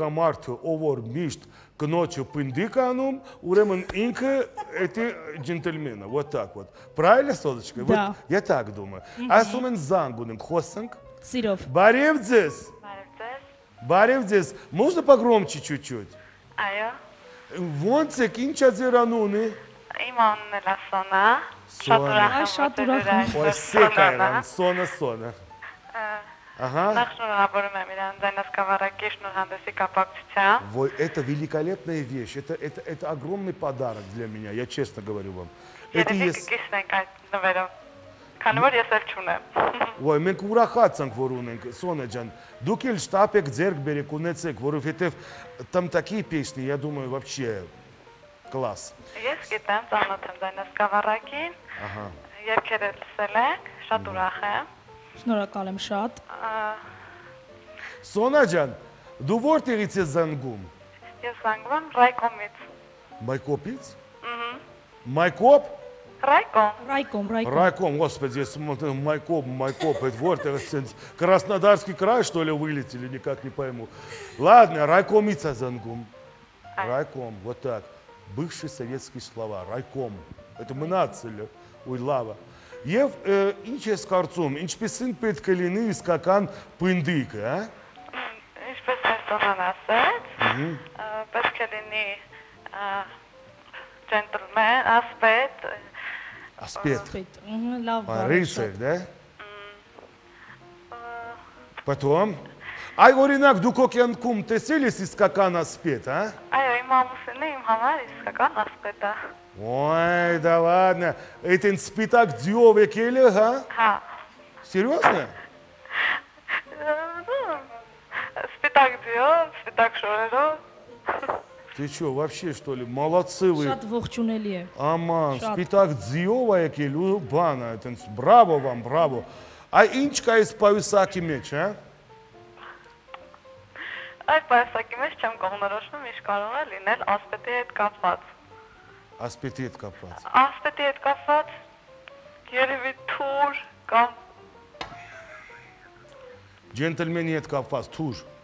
хамарты овор мишт к ночи пындиканум, уремен инка эти джентльмена. Вот так вот. Правильно, Содочка? Да. Вот, я так думаю. А сумен зангунем хосанг? Сырев. Баревдзес. Баревдзес. Можно погромче чуть-чуть? Айо. Вон кинча зерануны. Имам неласона. Сона. Шатурахам. Ой, секая сона, сона. Ага. Նախ շնորհավորում եմ իրան ձայնասկավառակի շնորհանդեսի կապակցությամբ։ Вой, это великолепная вещь. Это, это, это огромный подарок для меня, я честно говорю вам. Это Երևի есть... կգիսնենք այդ նվերով։ Քանի որ ես էլ չունեմ։ Ոյ, մենք ուրախած ենք, որ ունենք, Սոնա ջան։ Դուք էլ շտապ եք ձերք բերեք ունեցեք, որովհետև там такие песни, я думаю, вообще класс. Ես գիտեմ, ծանոթ եմ ձայնասկավառակին։ Ага. Երկերը լսել եք, շատ ուրախ եմ։ Շնորհակալ եմ շատ։ Ա, Սոնա ջան, Du vortirice zangum. Eu zangum raicomiț. Mai copiți? Mhm. Mai Майкоп? Райком. Райком, райком. Райком, господи, я смотрю, Майкоп, Майкоп, это вот Краснодарский край, что ли, вылетели, никак не пойму. Ладно, райком и цазангум. Райком, вот так. Бывшие советские слова, райком. Это мы нацели, уй, лава. Ев, э, инчес карцум, инчпесын пыткалины, скакан пындыка, а? Donna Nasser, mm-hmm. баскалини а, джентльмен, аспет. Аспет. А, а, рыцарь, да? Потом? Ай, Оринак, дукокен кум, ты селись из какан аспет, а? Ай, имам сыны, им хамар из какан аспета. Ой, да ладно. этот спитак дьёве келе, а? Ха. Серьезно? Սպիտակ շորերով։ դե Ты что, вообще что ли, молодцы вы. Շատ ողջունելի է։ Աման, սպիտակ ձիով եկել ու բան, այտենց բրավո вам, բրավո։ Այ ինչ կա այս պայուսակի մեջ, հա? Այդ պայուսակի մեջ չեմ կողնորոշվում, ինչ կարող է լինել ասպետի հետ կապված։ Ասպետի հետ կապված։ Ասպետի հետ կապված երևի թուր կամ Ջենտլմենի հետ կապված թուր։ Ա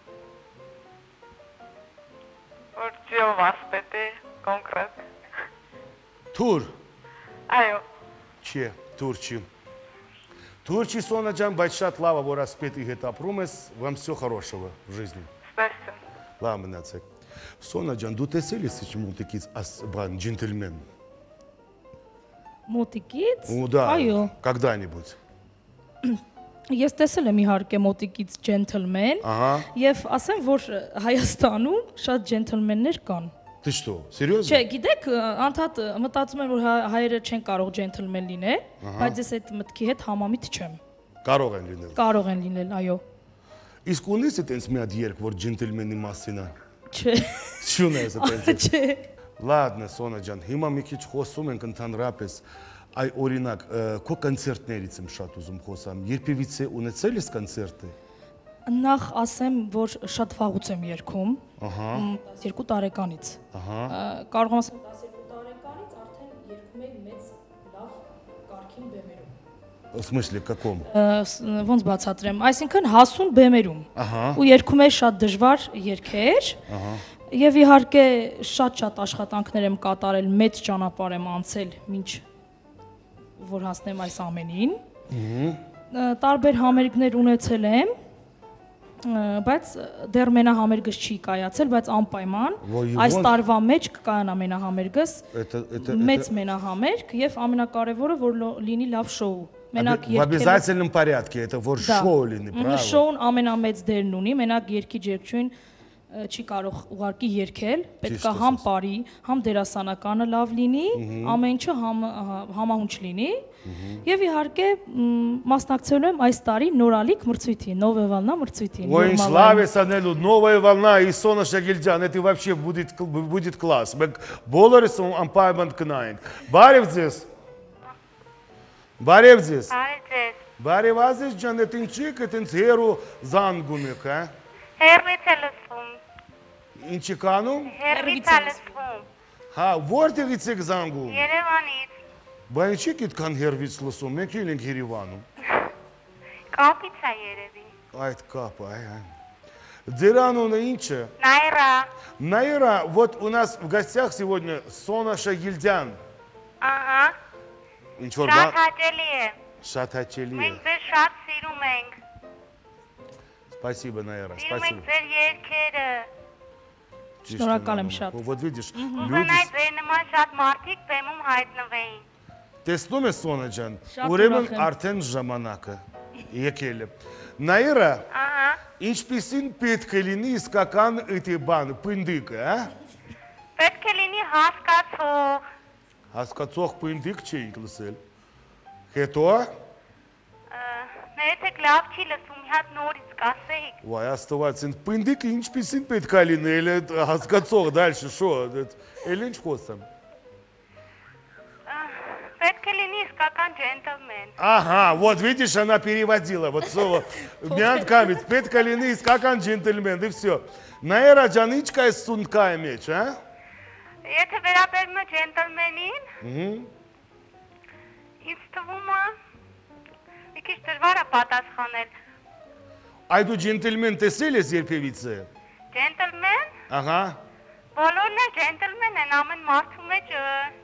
Pentru oaspete, concret. Tur. Ayo. Че, турчи. Турчи сонажан байчат лава вораспет и гетапрумес. Вам все хорошего в жизни. Спасибо. Ламинация. Сонаджан, дутесели сич мултикиц ас бан джентльмен? Мултикиц? Ну да, Айо. когда-нибудь. Ես տեսել եմ իհարկե մոտիկից gentleman եւ ասեմ որ Հայաստանում շատ gentleman-ներ կան։ Դիշտո, սերիոզ։ Չէ, գիտեք, անդադ մտածում եմ որ հայերը չեն կարող gentleman լինել, բայց ես այդ մտքի հետ համամիտ չեմ։ Կարող են լինել։ Կարող են լինել, այո։ Իսկ ունես է տենց մի հատ երկ որ gentleman-ի մասին է։ Չէ։ Չունես է տենց։ Չէ։ Լատնե, Սոնա ջան, հիմա մի քիչ խոսում ենք ընդհանրապես այ օրինակ ը, քո կոնցերտներից եմ շատ ուզում խոսամ։ Երբևիցե ունեցել ես կոնցերտը։ Նախ ասեմ, որ շատ վաղուց եմ երգում։ Ահա, մ, 12 տարեկանից։ ահա։ Ա, Կարող եմ ասել 12 տարեկանից արդեն երգում եմ մեծ լավ կարգին բեմերում։ В смысле, каком? Ա, ս- Ոնց բացատրեմ, այսինքն հասուն բեմերում։ Ահա, Ու երգում եմ շատ դժվար երգեր։ ահա։ Եվ իհարկե շատ-շատ աշխատանքներ եմ կատարել, մեծ ճանապարհ եմ անցել, ինչ որ հասնեմ այս ամենին։ Ա, Տարբեր համերգներ ունեցել եմ, ա, բայց դեռ մենահամերգս չի կայացել, բայց անպայման Ոյ, այս ո՞ն- տարվա մեջ կկայանա մենահամերգս, Это это մեծ это մենահամերգ եւ ամենակարևորը որ լո- լինի լավ շոու։ Մենակ в обязательном порядке, это որ Դա։ շոու լինի, Մհ, բրավո։ Շոուն ամենամեծ դերն ունի, մենակ երկի ջերքչույն ը, չի կարող ուղարկի երգել, պետքա Ճիշտ համ ասես։ բարի, համ դերասանականը լավ լինի, ամեն ինչը համ ահա, համահունչ լինի։ Եվ իհարկե մ, մասնակցելու եմ այս տարի նորալիք մրցույթի, Նովեվալնա մրցույթի։ Ой, Նորմալային։ славе Санелу, новая волна и Сона Шагильдян, это вообще будет, кл- будет класс. Мы բոլորս ամպայման կնայենք։ Բարև ձեզ։ Բարև ձեզ։ Այ ձեզ։ Բարև ազես ջան, այդ ինչի՞ք այտենց հերո զանգում եք, հա։ Հերվից է լսվում։ Ինչի կանում։ Հերվից է լսվում։ Հա, որտեղից եք զանգում։ Երևանից։ Բա ինչի՞ կիտքան հերվից լսում, մենք էլ ենք Երևանում։ Կապից է երևի։ Այդ կապը, այ այ։ Ձեր անունը ինչ է։ Նայրա։ Наира, вот у нас в гостях сегодня Сона Шагильдян. Ահա։ Ինչ որ Շատ բան հաճելի է։ շատ հաճելի է։ Մենք ձեզ շատ սիրում ենք։ Спасибо, Наира, Սիրում ենք спасибо. ձեր երգերը։ Ճիշտ Շնորհակալ եմ ունենում։ շատ։ Вот видишь, Ուզենայի люди ձեր նման շատ մարդիկ բեմում հայտնվեին։ տեսնում ես Սոնա ջան, Շատ ուրեմն ուրախ եմ։ արդեն ժամանակը եկել է։ Նաիրա, Ահա։ ինչպեսին պետք է լինի իսկական էդի բան, պնդիկը, հա? Պետք է լինի հասկացող։ Հասկացող պնդիկ չէինք լսել։ Հետո, Ներեցեք լավ չի լսում, մի հատ նորից kā sīk. Vai astavați în писин inci pe sunt pe дальше, șo, или inci costam. Пэт джентльмен. Ага, вот видишь, она переводила. Вот слово. Мян камень. Пэт Калининска, как джентльмен. И все. Наэра джаничка из сунка меч, а? Я тебе рапер джентльменин. Ինձ թվում է մի вара դժվար է պատասխանել։ Այ դու ջենտլմեն տեսել ես երբևիցե։ Ջենտլմեն, Ահա։ բոլորն էլ ջենտլմեն են, ամեն մարդու մեջ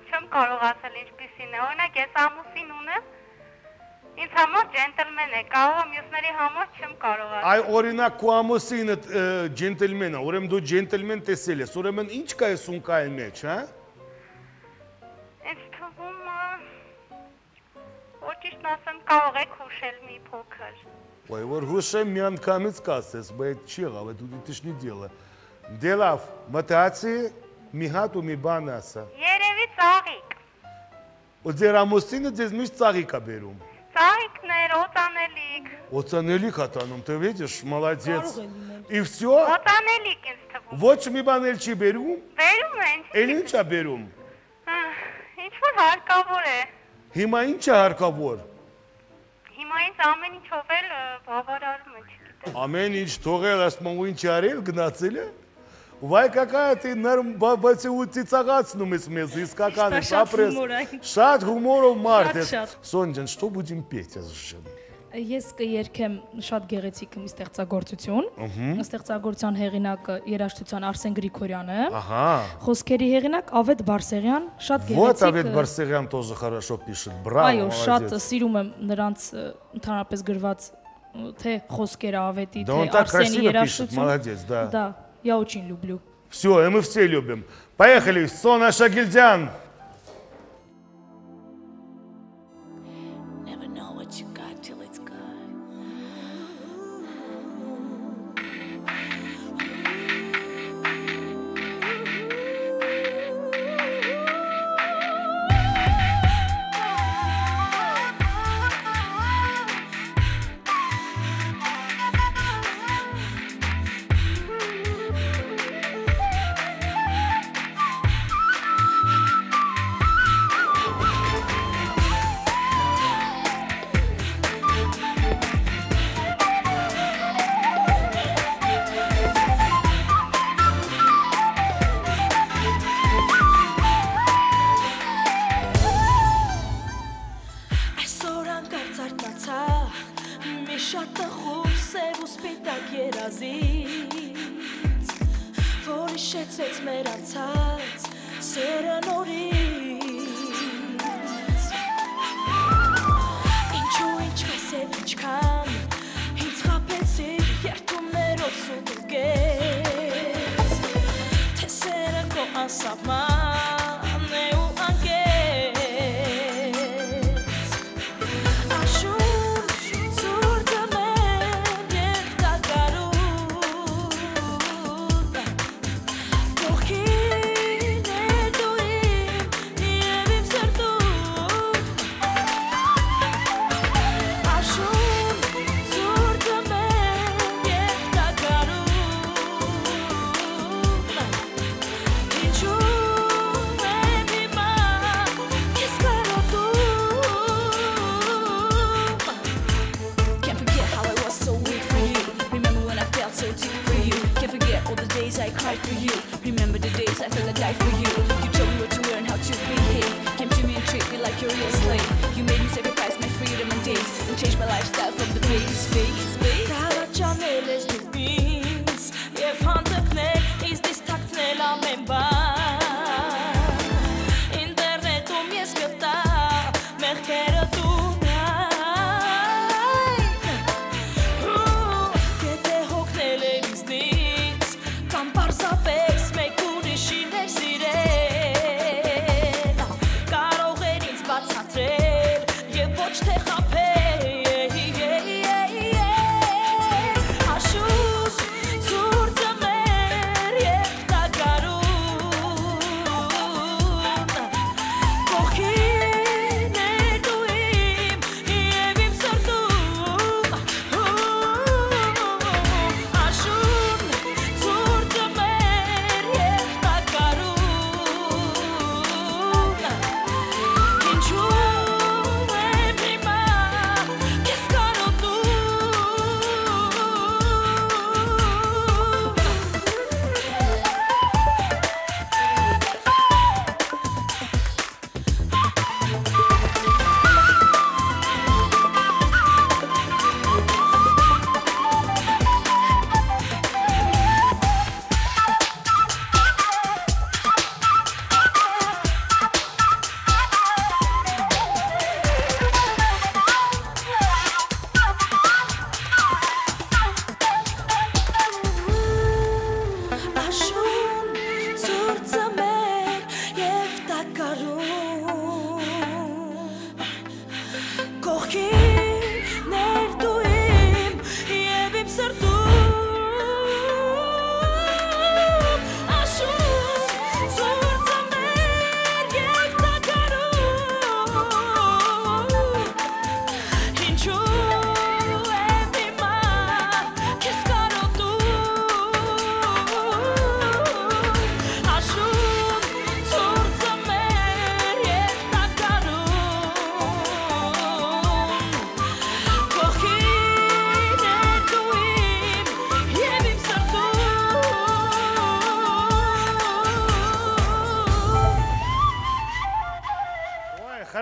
չեմ կարող ասել ինչպիսին է։ Օրինակ ես ամուսին ունեմ, ինձ համար ջենտլմեն է, կարող եմ մյուսների համար չեմ կարող ասել։ Այ օրինակ քո ամուսինը ջենտլմեն է, ուրեմն դու ջենտլմեն տեսել ես, ուրեմն ինչ կա այս սունդկայի մեջ, հա? Ինձ թվում է որ ճիշտ ասեմ կարող եք հուշել մի փոքր։ Ой, որ հուշեմ մի անգամից կասես, բայց չի եղավ, այդ ուտիշնի դելը։ Դելավ, մտածի, մի հատ ու մի բան ասա։ Երևի ծաղիկ։ Ու ձեր ամուսինը ձեզ միշտ ծաղիկ է բերում։ Ծաղիկներ, օծանելիք։ Օծանելիք է տանում, թե վեճիշ, մալացեց։ И все։ Օծանելիք ինձ թվում։ Ոչ մի բան էլ չի բերում։ Բերում է, ինչ։ Էլ ինչ է բերում։ Ինչ որ հարկավոր է։ Հիմա ինչ է հարկավոր ամեն ինչ ողել բավարարում է, չգիտեմ։ Ամեն ինչ թողել, ասում ու ինչ արել, գնացել է։ Վայ какая ты նարմ բացի ու ծիծաղացնում ես մեզ իսկական ես ապրես։ Շատ հումորով մարդ ես։ Սոնջան, что будем петь, ասում։ Ես կերքեմ շատ գեղեցիկ մի ստեղծագործություն։ Ստեղծագործության հեղինակը երաժշտության Արսեն Գրիգորյանը։ Ага. Խոսքերի հեղինակ Ավետ Բարսեղյան, շատ Вот գեղեցիկ։ Авет ը, Барсегян тоже хорошо пишет. Браво, Այո, շատ молодец. սիրում եմ նրանց ը, ընդհանրապես գրված ը, թե խոսքերը Ավետի, Да թե он так Արսենի красиво пишет, երաժշտություն։ молодец, да. Да, я очень люблю։ Все, и мы все любим. Поехали, Сона Шагильдян. sou português. Terceira com a Samara. Միս, միս, միս Կարաճանել ես դու ինձ Եվ հանդգնել ինձ դիս թակցնել ամեն բան Ինտերնետում ես գտա Մեղքերը դու Եթե հոգնել եմ ինձնից Կամ պարզապես մեկ ուրիշին էր սիրել Կարող էր ինձ բացատրել Եվ ոչ թե խապել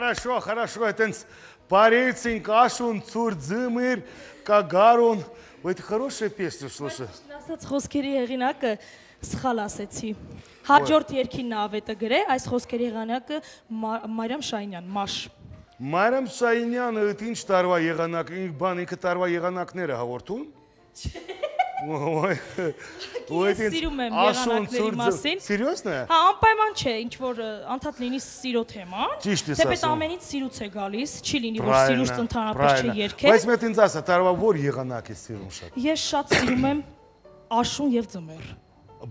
Хорошо, хорошо, этенс парейцин, кашун, цур, дзымыр, кагарун. Ой, Это хорошая песня, слушай. Ասած խոսքերի հեղինակը սխալ ասեցի։ Հաջորդ երկին ավետը գրե, այս խոսքերի հեղինակը Մա- Մարիամ Շայնյան, Մաշ։ Մարամ Շայինյանը այդ ինչ տարվա եղանակ, ինչ բան ինքը տարվա եղանակները հաղորդում։ Ոյ։ Ես սիրում եմ եղանակների մասին։ Սիրիոսն է։ Հա, անպայման չէ, ինչ որ ը, անդադ լինի սիրո թեման։ Ճիշտ ես Թեպետ ասում։ ամենից սիրուց է գալիս, չի լինի որ սիրուց ընդհանրապես չի Բայց երկել։ մետ ինձ ասա, տարվա որ եղանակ է սիրում շատ։ Ես շատ սիրում եմ աշուն եւ ձմեռ։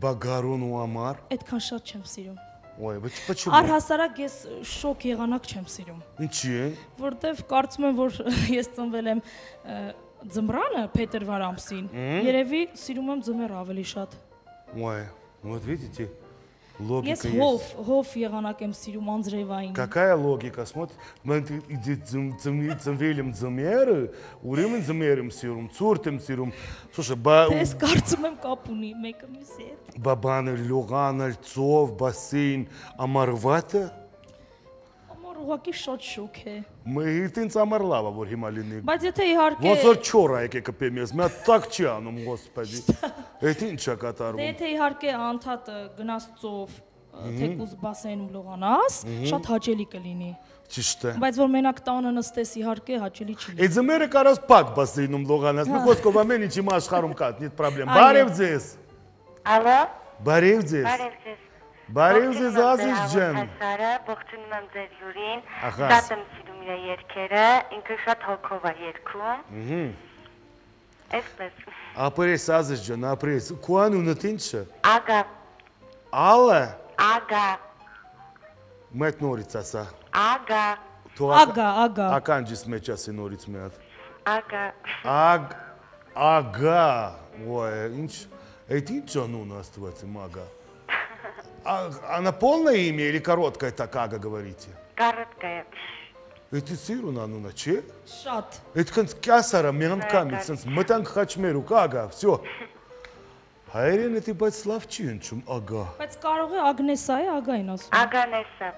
Բագարուն ու ամար։ Այդքան շատ չեմ սիրում։ Ոյ, բայց почему։ Առհասարակ ես շոկ եղանակ չեմ սիրում, Ինչի է։ որտեվ կարծում եմ, որ ես ծնվել եմ ը, ձմռանը փետրվար ամսին։ Երևի սիրում եմ ձմեռ ավելի շատ։ Ой, вот видите, Ես логика հով, есть. հով եղանակ եմ սիրում անձրևային։ Какая логика? Смотри, мы цимвилем дзмеры, уримын дзмерым сирум, цуртым сирум. Слушай, ба- Դե ես կարծում եմ կապ ունի մեկը մյուսի հետ։ бабаны, Луган, Альцов, бассейн, Амарвата. ուղղակի շատ շուք է։ Մը ինձ ամար լավա որ հիմա լինի։ Բայց եթե իհարկե Ոնց որ չորա եկե կպեմ ես, մա так չի անում, господи։ Էդ ինչ է կատարվում։ Դե եթե իհարկե անդադը գնաս ծով, թեկուզ բասենում լողանաս, շատ հաճելի կլինի։ Ճիշտ է։ Բայց որ մենակ տանը նստես իհարկե հաճելի չի լինի։ Այդ ձմերը կարաս պակ բասենում լողանաս, մի խոսքով ամեն ինչի մաշխարում կա, нет проблем։ Բարև ձեզ։ Ալո։ Բարև ձեզ։ Բարև ձեզ։ Բարի ուզի զազիչ ջան։ Ողջունում եմ ձեր հյուրին։ Շատ եմ սիրում իր երգերը, ինքը շատ հոգով է երգում։ Այսպես։ Ապրես ազիչ ջան, ապրես։ Քո անունդ ի՞նչը։ Ագա։ Ալը։ Ագա։ Մետ նորից ասա։ Ագա։ Ագա, ագա։ Ականջիս մեջ ասի նորից մի հատ։ Ագա։ Ագ ագա։ Ոյ, ինչ։ Այդ ի՞նչ անուն աստվածի մագա։ Ագա։ А, а она полное имя или короткое такага говорите? Короткое. Это сиру на ну на че? Шат. Это конс кясара менам камит, мы мэтанг хачмеру кага, все. А էտի բայց լավ չի ընչում ագա։ Բայց կարող է и է ագային ասում։ Ագանեսա։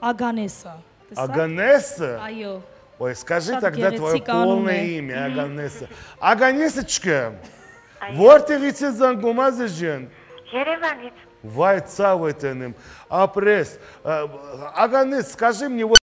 Аганеса. Аганеса? Айо. Ой, скажи тогда твое полное имя, Аганеса. Аганесочка, որտեղից է զանգում ազը ջան։ Երևանից։ вайцавытенным, опресс. А э, Аганес, скажи мне, вот